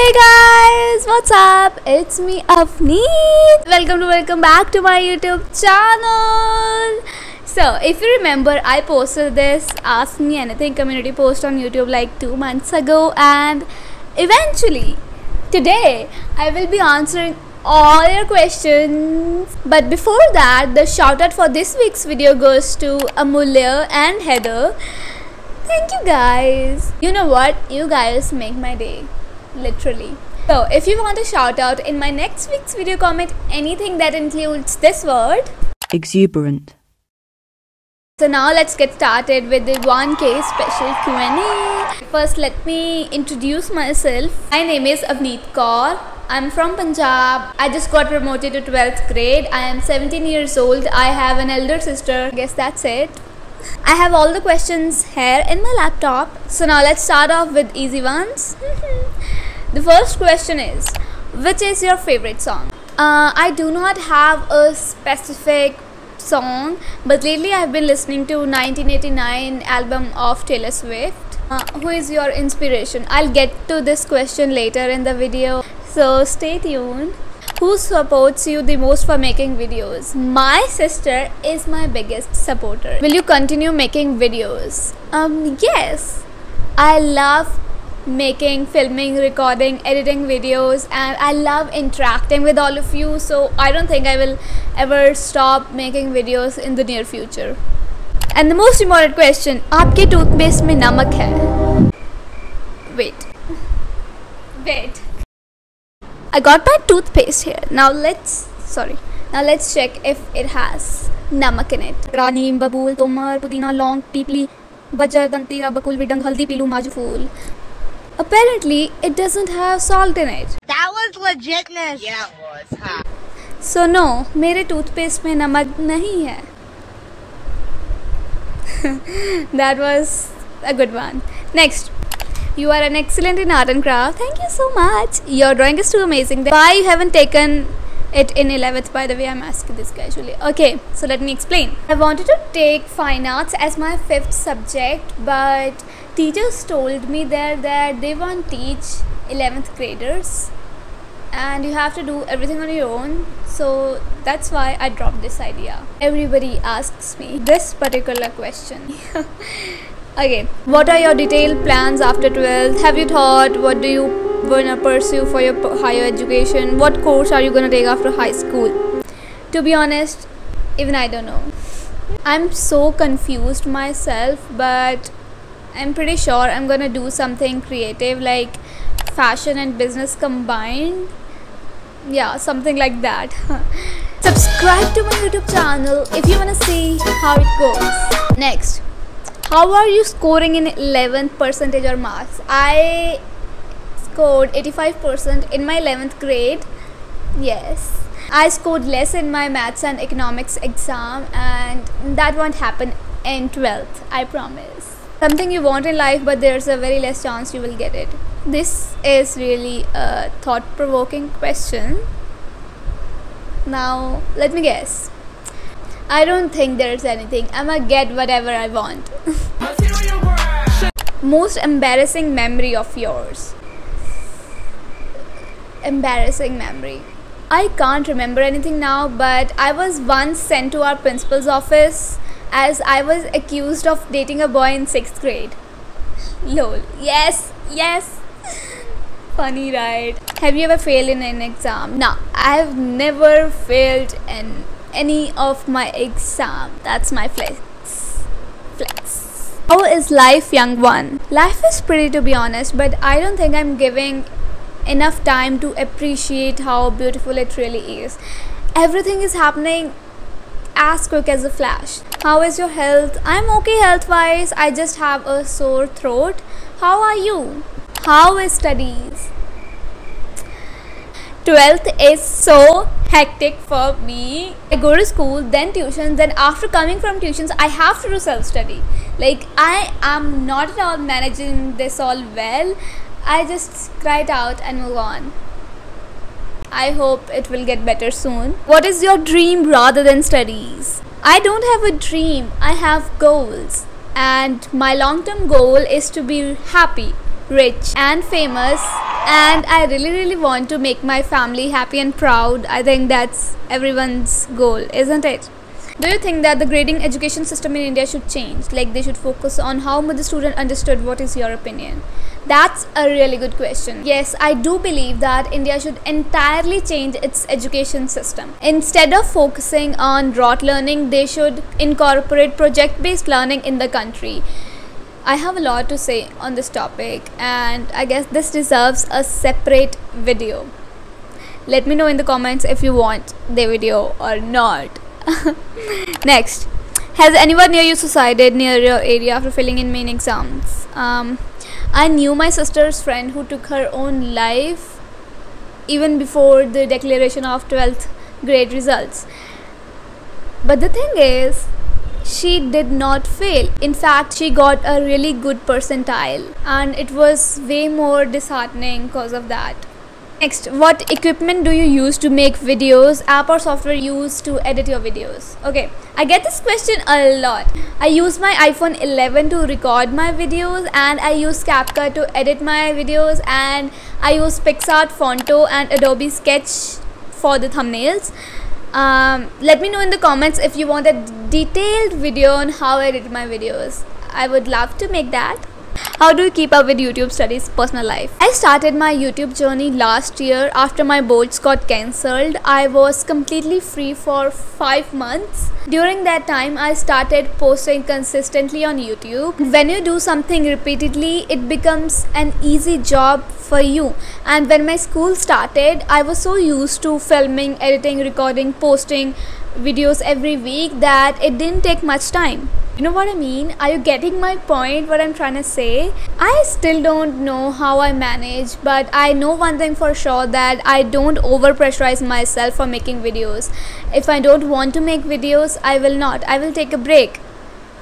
Hey guys, what's up? It's me Avneet. Welcome to welcome back to my YouTube channel. So, if you remember, I posted this Ask Me Anything community post on YouTube like 2 months ago and eventually today I will be answering all your questions. But before that, the shout out for this week's video goes to Amulya and Heather. Thank you guys. You know what? You guys make my day. Literally. So, if you want a shout out in my next week's video, comment anything that includes this word. exuberant, So now let's get started with the 1K special Q&A. First, let me introduce myself. My name is Avneet Kaur. I'm from Punjab. I just got promoted to 12th grade. I am 17 years old. I have an elder sister. I guess that's it. I have all the questions here in my laptop. So now let's start off with easy ones. the first question is Which is your favorite song? Uh, I do not have a specific song, but lately I've been listening to 1989 album of Taylor Swift. Uh, who is your inspiration? I'll get to this question later in the video, so stay tuned. Who supports you the most for making videos? My sister is my biggest supporter. Will you continue making videos? Um, yes. I love making, filming, recording, editing videos, and I love interacting with all of you. So I don't think I will ever stop making videos in the near future. And the most important question: आपके toothpaste में नमक है? Wait, wait. I got my toothpaste here. Now let's sorry. Now let's check if it has namak in it. रानी बबूल तोमर पुदीना लौंग पीपली बजर दंतीरा बकुल विडंग हल्दी पीलू माजू फूल Apparently, it doesn't have salt in it. That was legitness. Yeah, it was. Huh? So no, मेरे टूथपेस्ट में नमक नहीं है. that was a good one. Next. You are an excellent in art and craft. Thank you so much. Your drawing is too amazing. Why you haven't taken it in 11th? By the way, I'm asking this casually. Okay, so let me explain. I wanted to take fine arts as my fifth subject, but teachers told me there that they won't teach 11th graders and you have to do everything on your own. So that's why i dropped this idea. Everybody asks me this particular question. Okay what are your detailed plans after 12th have you thought what do you wanna pursue for your higher education? What course are you gonna take after high school? To be honest even i don't know. I'm so confused myself but i'm pretty sure i'm gonna do something creative like fashion and business combined. Yeah something like that. Subscribe to my youtube channel if you want to see how it goes. Next how are you scoring in 11th percentage or marks? I scored 85% in my 11th grade. Yes. I scored less in my maths and economics exam and that won't happen in 12th i promise something you want in life but there's a very less chance you will get it. This is really a thought provoking question. Now let me guess. I don't think there's anything. I'ma get whatever i want? Most embarrassing memory of yours? Embarrassing memory. I can't remember anything now but i was once sent to our principal's office as i was accused of dating a boy in 6th grade. Lol. Yes yes. Funny right? Have you ever failed in an exam? No i have never failed in any of my exam. That's my flex. Flex. How is life young one? Life is pretty to be honest but i don't think i'm giving enough time to appreciate how beautiful it really is. Everything is happening as quick as a flash. How is your health? I'm okay health wise i just have a sore throat. How are you? How is studies? 12th is so hectic for me. I go to school then tuition then after coming from tuitions i have to do self study like i am not at all managing this all well. I just cry it out and move on I hope it will get better soon. What is your dream rather than studies? I don't have a dream, I have goals. And my long term goal is to be happy, rich, and famous and I really, really want to make my family happy and proud. I think that's everyone's goal, isn't it? Do you think that the grading education system in India should change? Like they should focus on how much the student understood? What is your opinion? That's a really good question. Yes, I do believe that India should entirely change its education system. Instead of focusing on rote learning, they should incorporate project based learning in the country. I have a lot to say on this topic, and I guess this deserves a separate video. Let me know in the comments if you want the video or not. Next, has anyone near you suicided near your area after filling in main exams? Um, I knew my sister's friend who took her own life even before the declaration of 12th grade results. But the thing is, she did not fail. In fact, she got a really good percentile, and it was way more disheartening because of that. Next, what equipment do you use to make videos? App or software used to edit your videos? Okay, I get this question a lot. I use my iPhone 11 to record my videos, and I use CapCut to edit my videos, and I use PicsArt, Phonto, and Adobe Sketch for the thumbnails. Um, let me know in the comments if you want a detailed video on how I edit my videos. I would love to make that. How do you keep up with YouTube studies, personal life? I started my YouTube journey last year after my boards got cancelled. I was completely free for 5 months. During that time, I started posting consistently on YouTube. When you do something repeatedly, it becomes an easy job for you. And when my school started, I was so used to filming, editing, recording, posting videos every week that it didn't take much time. You know what I mean? Are you getting my point? What I'm trying to say? I still don't know how I manage, but I know one thing for sure that I don't over pressurize myself for making videos. If I don't want to make videos, I will not. I will take a break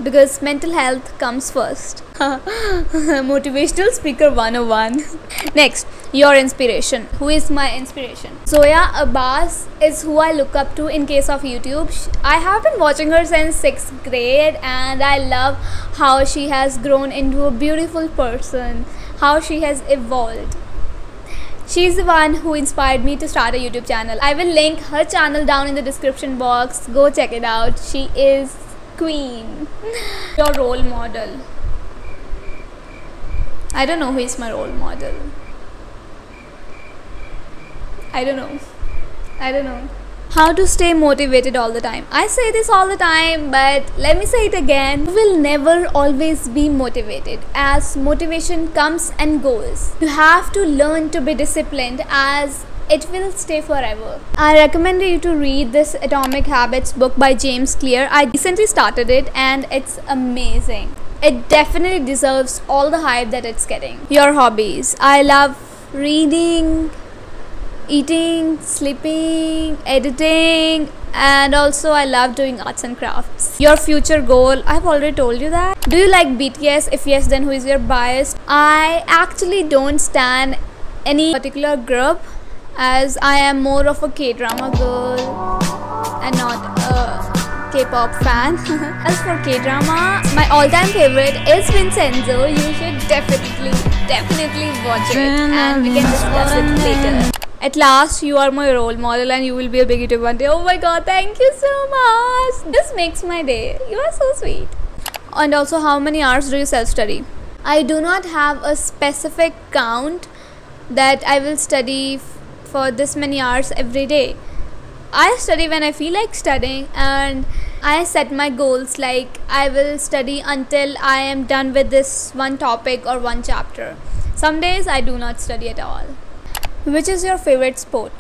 because mental health comes first. Motivational speaker 101. Next, your inspiration. Who is my inspiration? Zoya Abbas is who I look up to in case of YouTube. I have been watching her since 6th grade and I love how she has grown into a beautiful person, how she has evolved. She's the one who inspired me to start a YouTube channel. I will link her channel down in the description box. Go check it out. She is queen. Your role model. I don't know who is my role model. I don't know. I don't know. How to stay motivated all the time. I say this all the time, but let me say it again. You will never always be motivated as motivation comes and goes. You have to learn to be disciplined as it will stay forever. I recommend you to read this Atomic Habits book by James Clear. I recently started it and it's amazing. It definitely deserves all the hype that it's getting. Your hobbies. I love reading, eating, sleeping, editing, and also I love doing arts and crafts. Your future goal, I've already told you that. Do you like BTS? If yes, then who is your bias? I actually don't stand any particular group as I am more of a K-drama girl and not a K-pop fan. as for K-drama, my all-time favorite is Vincenzo. You should definitely, definitely watch it and we can discuss it later. At last, you are my role model and you will be a big YouTuber one day. Oh my god, thank you so much. This makes my day. You are so sweet. And also, how many hours do you self study? I do not have a specific count that I will study for this many hours every day. I study when I feel like studying and I set my goals like I will study until I am done with this one topic or one chapter. Some days I do not study at all. Which is your favorite sport?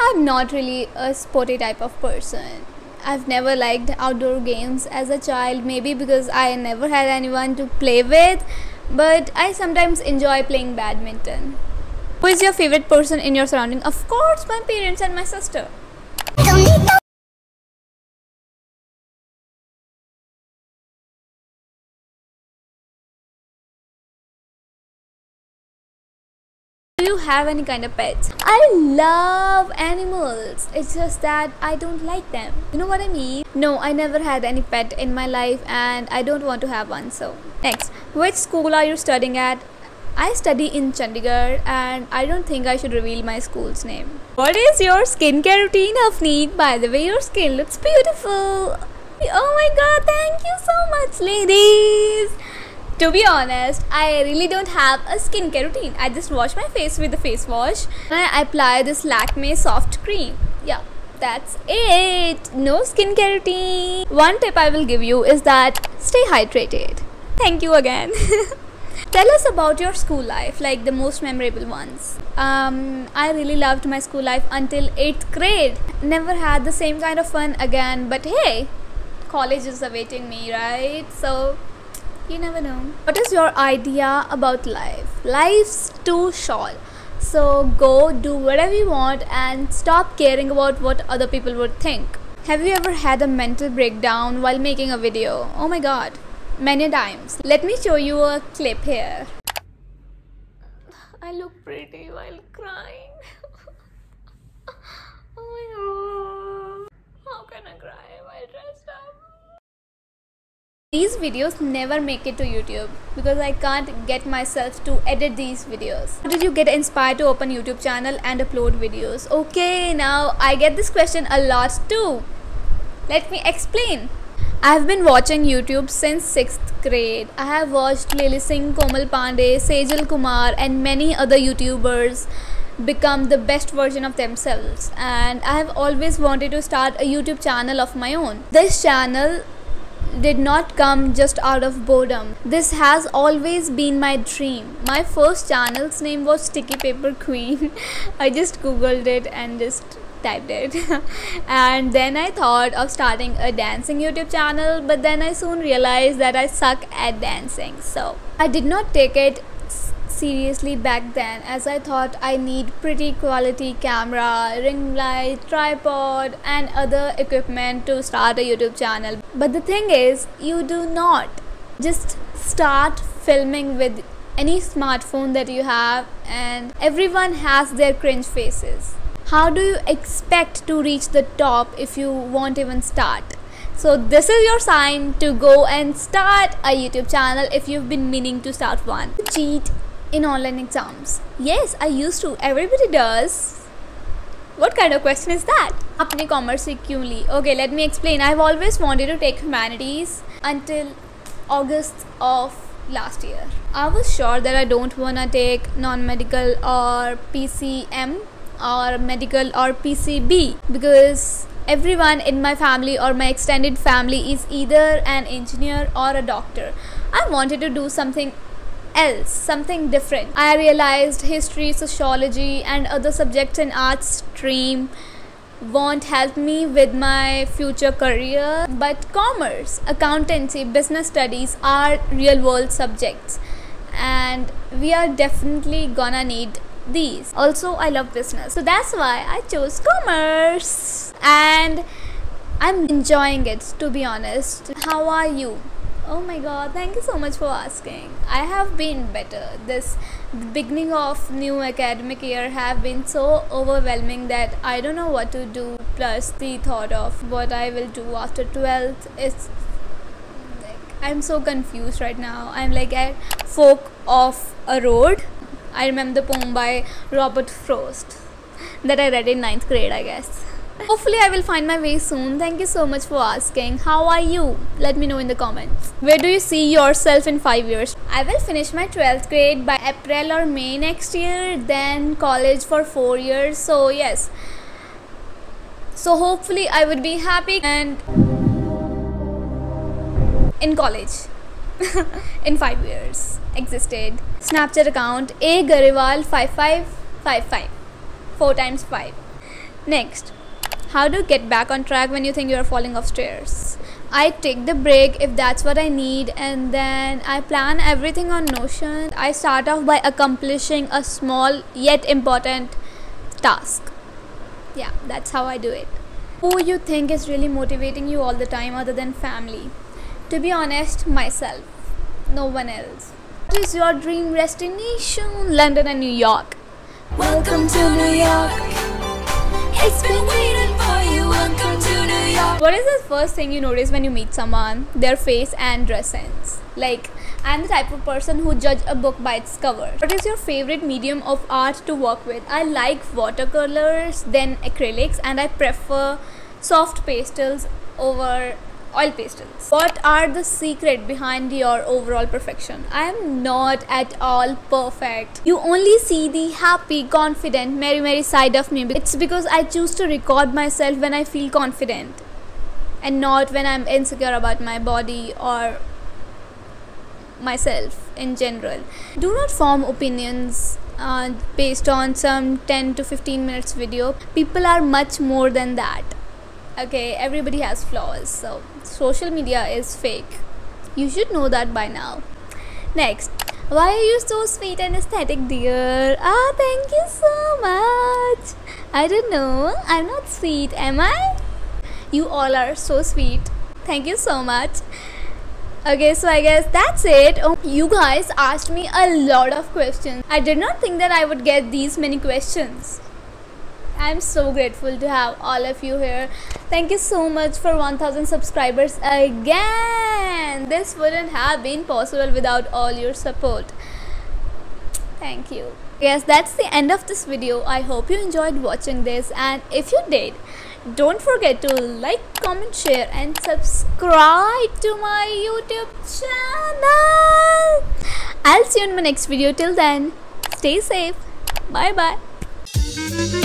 I'm not really a sporty type of person. I've never liked outdoor games as a child, maybe because I never had anyone to play with, but I sometimes enjoy playing badminton. Who is your favorite person in your surrounding? Of course, my parents and my sister. Have any kind of pets? I love animals. It's just that I don't like them. You know what I mean? No, I never had any pet in my life and I don't want to have one. So, next, which school are you studying at? I study in Chandigarh and I don't think I should reveal my school's name. What is your skincare routine, Avneet? By the way, your skin looks beautiful. Oh my god, thank you so much, ladies. To be honest, I really don't have a skincare routine. I just wash my face with the face wash and I apply this Lakme soft cream. Yeah, that's it. No skincare routine. One tip I will give you is that stay hydrated. Thank you again. Tell us about your school life, like the most memorable ones. Um, I really loved my school life until 8th grade. Never had the same kind of fun again, but hey, college is awaiting me, right? So, you never know. What is your idea about life? Life's too short. So, go do whatever you want and stop caring about what other people would think. Have you ever had a mental breakdown while making a video? Oh my god many times. Let me show you a clip here. I look pretty while crying. oh my god. How can I cry while dressed up? These videos never make it to YouTube because I can't get myself to edit these videos. How did you get inspired to open YouTube channel and upload videos? Okay, now I get this question a lot too. Let me explain. I've been watching YouTube since 6th grade. I have watched Lilly Singh, Komal Pandey, Sejal Kumar and many other YouTubers become the best version of themselves and I have always wanted to start a YouTube channel of my own. This channel did not come just out of boredom. This has always been my dream. My first channel's name was Sticky Paper Queen. I just googled it and just typed it and then I thought of starting a dancing YouTube channel but then I soon realized that I suck at dancing so I did not take it seriously back then as I thought I need pretty quality camera, ring light, tripod and other equipment to start a YouTube channel. But the thing is, you do not. Just start filming with any smartphone that you have and everyone has their cringe faces. How do you expect to reach the top if you won't even start? So this is your sign to go and start a youtube channel if you've been meaning to start one. Cheat in online exams. Yes i used to. Everybody does what kind of question is that? apne commerce li okay let me explain. I've always wanted to take humanities until august of last year. I was sure that i don't want to take non-medical or pcm or medical or PCB because everyone in my family or my extended family is either an engineer or a doctor. I wanted to do something else, something different. I realized history, sociology, and other subjects in arts stream won't help me with my future career, but commerce, accountancy, business studies are real world subjects, and we are definitely gonna need these. Also, I love business. So that's why I chose commerce. And I'm enjoying it to be honest. How are you? Oh my god, thank you so much for asking. I have been better. This beginning of new academic year have been so overwhelming that I don't know what to do. Plus the thought of what I will do after 12th is like I'm so confused right now. I'm like at fork of a road I remember the poem by Robert Frost that I read in ninth grade, I guess. Hopefully, I will find my way soon. Thank you so much for asking. How are you? Let me know in the comments. Where do you see yourself in 5 years? I will finish my 12th grade by April or May next year, then college for 4 years. So, yes. So, hopefully, I would be happy and in college in 5 years existed. Snapchat account A Grewal 5555. 4 times 5. Next, how do you get back on track when you think you are falling off stairs? I take the break if that's what I need and then I plan everything on Notion. I start off by accomplishing a small yet important task. Yeah, that's how I do it. Who you think is really motivating you all the time other than family? To be honest, myself. No one else. What is your dream destination? London and New York. Welcome to New York. It's been waiting for you. Welcome to New York. What is the first thing you notice when you meet someone? Their face and dress sense. Like, I'm the type of person who judge a book by its cover. What is your favorite medium of art to work with? I like watercolors, then acrylics, and I prefer soft pastels over oil pastels. What are the secret behind your overall perfection? I am not at all perfect. You only see the happy, confident, merry merry side of me. It's because I choose to record myself when I feel confident and not when I'm insecure about my body or myself in general. Do not form opinions uh, based on some 10 to 15 minutes video. People are much more than that okay everybody has flaws so social media is fake. You should know that by now. Next why are you so sweet and aesthetic dear? Ah thank you so much. I don't know. I'm not sweet am i? You all are so sweet. Thank you so much. Okay so i guess that's it. Oh, you guys asked me a lot of questions. I did not think that i would get these many questions I'm so grateful to have all of you here. Thank you so much for 1000 subscribers again. This wouldn't have been possible without all your support. Thank you. Yes, that's the end of this video. I hope you enjoyed watching this and if you did, don't forget to like, comment, share and subscribe to my YouTube channel. I'll see you in my next video. Till then, stay safe. Bye bye.